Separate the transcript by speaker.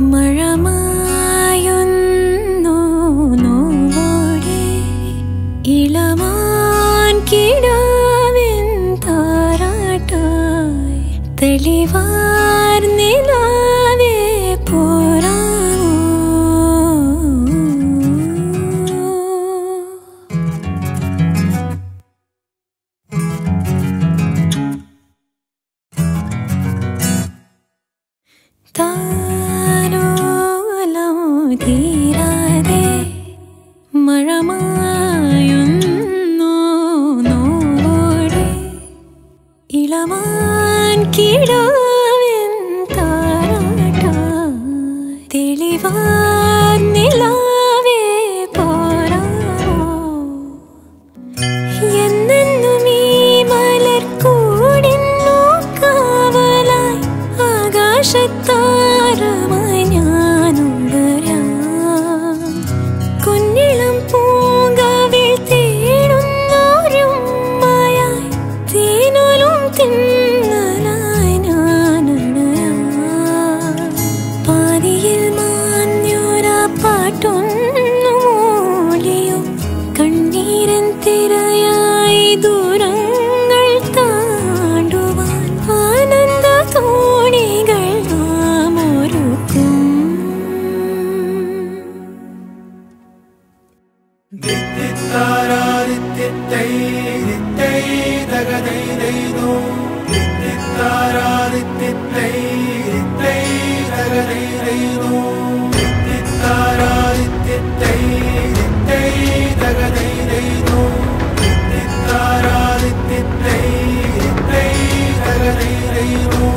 Speaker 1: മഴമായുന്നു നോവോടെ ഇളമാൻ കിടാവിൻ താരാട്ടായി തെളിവാർ നിലാവേ താ തീരാതെ മഴമായുന്നു നോടെ. ഇളമാൻ കിടാവിൻ താരാട്ട. തെളിവാൻ നിലാവേ പോരാമോ എന്നെന്നും ഈ മലർക്കൂടിന്നു കാവലായി ആകാശത്താരമായി
Speaker 2: நித்தை தகதை தெய்தோ நித்தித்தாராதித்தித்தை நித்தை தகதை தெய்தோ நித்தித்தாராதித்தித்தை நித்தை தகதை தெய்தோ நித்தித்தாராதித்தித்தை நித்தை தகதை தெய்தோ